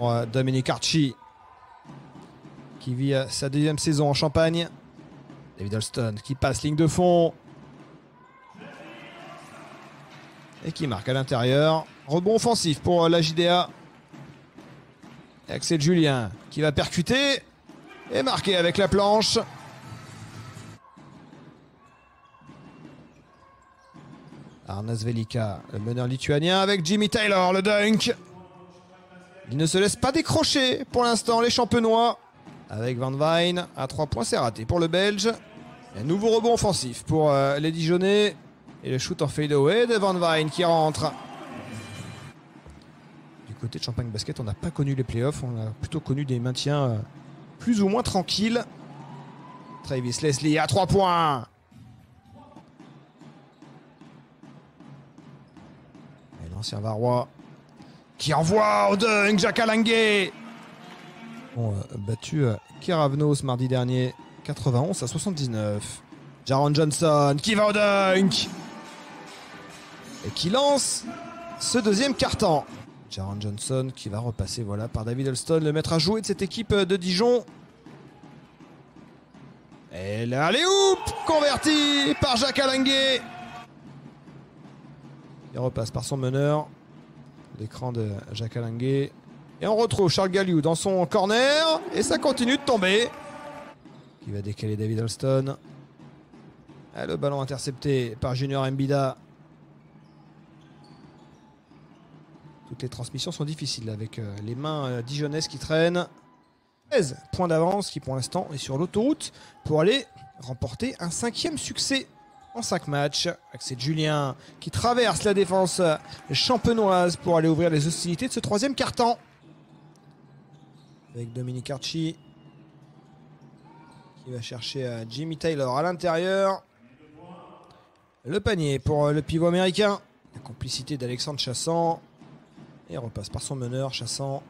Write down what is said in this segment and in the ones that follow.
pour Dominic Archie qui vit sa deuxième saison en Champagne. David Alston qui passe ligne de fond. Et qui marque à l'intérieur. Rebond offensif pour la JDA. Axel Julien qui va percuter. Et marquer avec la planche. Arnas Velika, le meneur lituanien avec Jimmy Taylor, le dunk. Il ne se laisse pas décrocher pour l'instant les champenois. Avec Van Vijn à 3 points, c'est raté pour le Belge. un nouveau rebond offensif pour euh, les Dijonais. Et le shoot en fadeaway de Van Vijn qui rentre. Du côté de Champagne Basket, on n'a pas connu les playoffs. On a plutôt connu des maintiens euh, plus ou moins tranquilles. Travis Leslie à 3 points. L'ancien Varrois qui envoie au dunk Jacques Alanguet. Bon, euh, battu euh, Kiravnos mardi dernier, 91 à 79. Jaron Johnson qui va au dunk et qui lance ce deuxième carton. Jaron Johnson qui va repasser voilà, par David Alston, le maître à jouer de cette équipe de Dijon. Et là, les hoops converti par Jacques Alanguet. Il repasse par son meneur. L'écran de Jacques Alanguet. Et on retrouve Charles Galliou dans son corner. Et ça continue de tomber. Qui va décaler David Alston. Ah, le ballon intercepté par Junior Mbida. Toutes les transmissions sont difficiles avec euh, les mains euh, dijonnaises qui traînent. 13 points d'avance qui pour l'instant est sur l'autoroute pour aller remporter un cinquième succès en 5 matchs. Axel Julien qui traverse la défense champenoise pour aller ouvrir les hostilités de ce troisième carton. Avec Dominique Archie qui va chercher euh, Jimmy Taylor à l'intérieur. Le panier pour le pivot américain. La complicité d'Alexandre Chassant. Et repasse par son meneur, Chassant.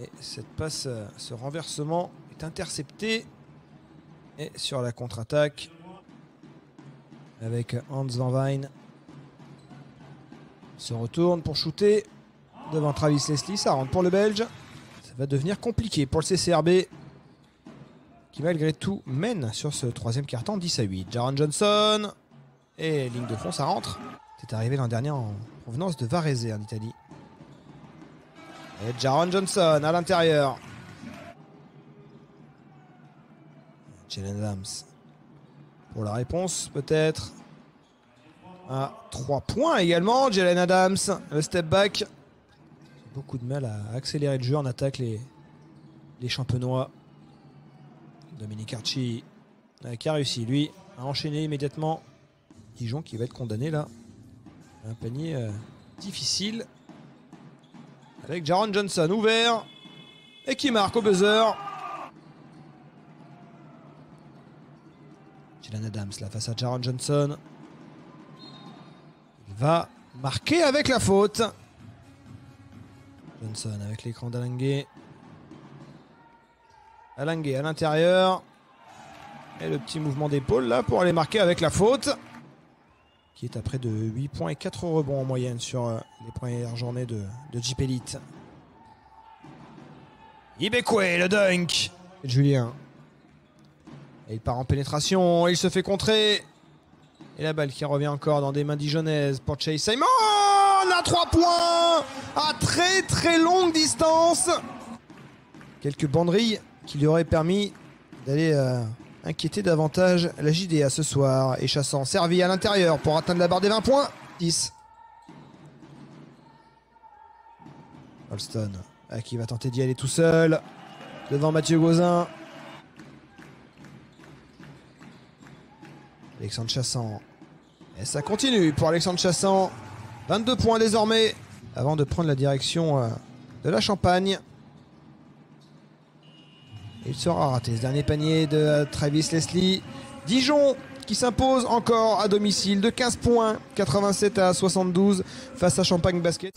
Et cette passe, euh, ce renversement est intercepté. Et sur la contre-attaque, avec Hans Van Vijn, se retourne pour shooter devant Travis Leslie. Ça rentre pour le Belge. Ça va devenir compliqué pour le CCRB qui malgré tout mène sur ce troisième carton 10 à 8. Jaron Johnson et ligne de fond, ça rentre. C'est arrivé l'an dernier en provenance de Varese en Italie. Et Jaron Johnson à l'intérieur. Jalen Adams pour la réponse peut-être. À 3 points également, Jalen Adams, le step back. Beaucoup de mal à accélérer le jeu en attaque les, les champenois. Dominique Archie qui a réussi lui à enchaîner immédiatement Dijon qui va être condamné là. Un panier euh, difficile. Avec Jaron Johnson ouvert. Et qui marque au buzzer. Adams là face à Jaron Johnson. Il va marquer avec la faute. Johnson avec l'écran d'Alanguet. Alanguet à l'intérieur. Et le petit mouvement d'épaule là pour aller marquer avec la faute. Qui est à près de 8 points et 4 rebonds en moyenne sur euh, les premières journées de, de. Ibekwe, le dunk. Julien. Et il part en pénétration. Il se fait contrer. Et la balle qui revient encore dans des mains dijonnaises pour Chase Simon. À 3 points. À très très longue distance. Quelques banderilles qui lui auraient permis d'aller euh, inquiéter davantage la JDA ce soir. Et Chassant servi à l'intérieur pour atteindre la barre des 20 points. 10. Holston euh, qui va tenter d'y aller tout seul. Devant Mathieu Gauzin. Alexandre Chassant. Et ça continue pour Alexandre Chassant. 22 points désormais avant de prendre la direction euh, de la Champagne. Il sera raté ce dernier panier de euh, Travis Leslie. Dijon qui s'impose encore à domicile de 15 points, 87 à 72 face à Champagne Basket.